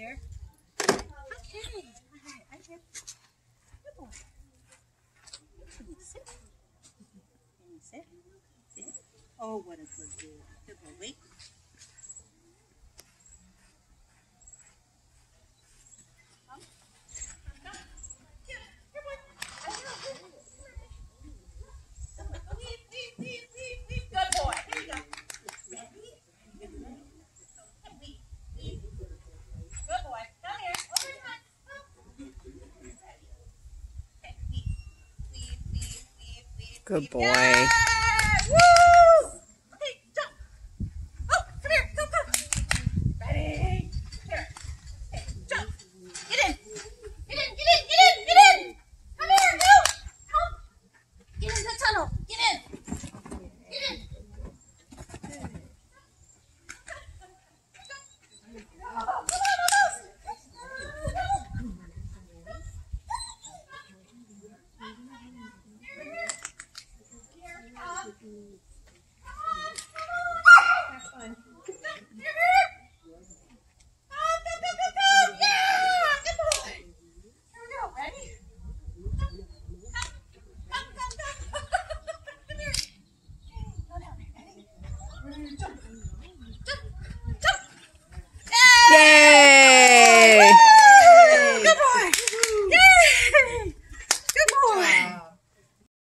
here. Okay. All right, Good boy. Sit. Sit. Sit. Oh, what a good boy. Good boy. Wait. Good boy. 嗯，正常。